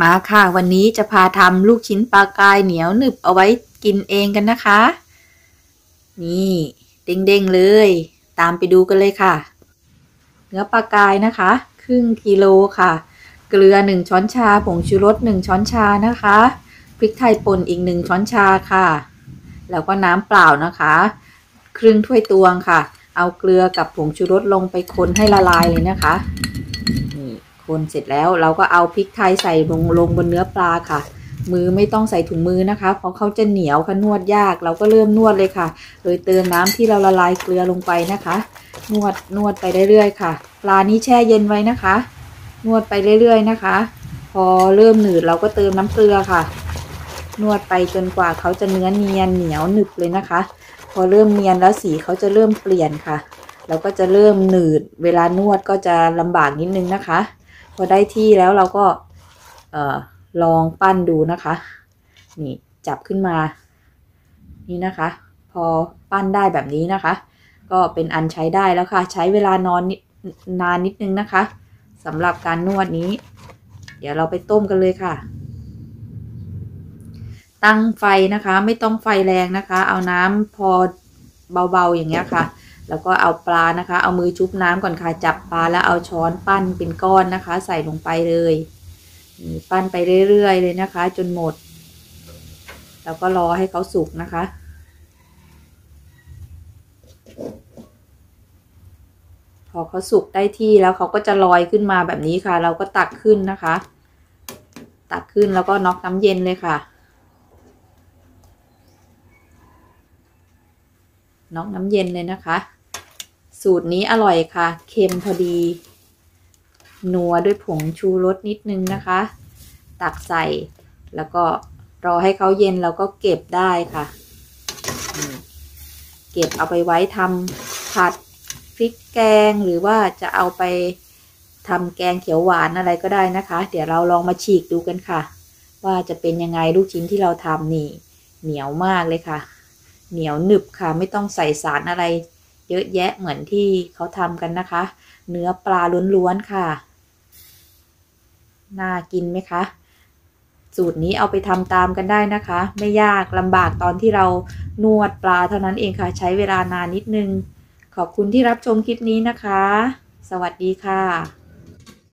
มาค่ะ วันนี้จะพาทำลูกชิ้นปลากายเหนียวหนึบเอาไว้กินเองกันนะคะ นี่ เด้งๆเลย ตามไปดูกันเลยค่ะ เนื้อปลากายนะคะ ครึ่งกิโลค่ะ เกลือ 1 ช้อนชา ผงชูรส 1 ช้อนชานะคะ พริกไทยป่นอีก 1 ช้อนชาค่ะ แล้วก็น้ำเปล่านะคะ ครึ่งถ้วยตวงค่ะ เอาเกลือกับผงชูรสลงไปคนให้ละลายเลยนะคะ คนเสร็จแล้ว เราก็เอาพริกไทยใส่ลงลงบนเนื้อปลาค่ะ มือไม่ต้องใส่ถุงมือนะคะ เพราะเขาจะเหนียวค่ะนวดยาก เราก็เริ่มนวดเลยค่ะ โดยเติมน้ำที่เราละลายเกลือลงไปนะคะ นวดนวดไปเรื่อยๆค่ะ ปลานี้แช่เย็นไว้นะคะ นวดไปเรื่อยๆนะคะ พอเริ่มหนืดเราก็เติมน้ำเกลือค่ะ นวดไปจนกว่าเขาจะเนื้อเนียนเหนียวหนึบเลยนะคะ พอเริ่มเนียนแล้วสีเขาจะเริ่มเปลี่ยนค่ะเราก็จะเริ่มหนืด เวลานวดก็จะลำบากนิดนึงนะคะ พอได้ที่แล้วเราก็เออลองปั้นดูนะคะ นี่จับขึ้นมา นี่นะคะ พอปั้นได้แบบนี้นะคะ ก็เป็นอันใช้ได้แล้วค่ะ ใช้เวลานอนนิดนานนิดนึงนะคะสำหรับการนวดนี้ เดี๋ยวเราไปต้มกันเลยค่ะ ตั้งไฟนะคะ ไม่ต้องไฟแรงนะคะ เอาน้ำพอเบาๆอย่างเงี้ยค่ะ แล้วก็เอาปลานะคะ เอามือชุบน้ำก่อนค่ะ จับปลาแล้วเอาช้อนปั้นเป็นก้อนนะคะ ใส่ลงไปเลยนี่ปั้นไปเรื่อยๆเลยนะคะ จนหมด แล้วก็รอให้เขาสุกนะคะ พอเขาสุกได้ที่แล้วเขาก็จะลอยขึ้นมาแบบนี้ค่ะ เราก็ตักขึ้นนะคะ ตักขึ้นแล้วก็น็อกน้ำเย็นเลยค่ะน็อกน้ำเย็นเลยนะคะ สูตรนี้อร่อยค่ะ เค็มพอดี นัวด้วยผงชูรสนิดนึงนะคะ ตักใส่แล้วก็รอให้เขาเย็นแล้วก็เก็บได้ค่ะ เก็บเอาไปไว้ทำผัดพริกแกงหรือว่าจะเอาไปทำแกงเขียวหวานอะไรก็ได้นะคะ เดี๋ยวเราลองมาฉีกดูกันค่ะ ว่าจะเป็นยังไงลูกชิ้นที่เราทำนี่ เหนียวมากเลยค่ะ เหนียวหนึบค่ะ ไม่ต้องใส่สารอะไร เยอะแยะเหมือนที่เขาทำกันนะคะ เนื้อปลาล้วนๆค่ะ น่ากินไหมคะ สูตรนี้เอาไปทำตามกันได้นะคะ ไม่ยากลำบากตอนที่เรานวดปลาเท่านั้นเองค่ะ ใช้เวลานานนิดนึง ขอบคุณที่รับชมคลิปนี้นะคะ สวัสดีค่ะ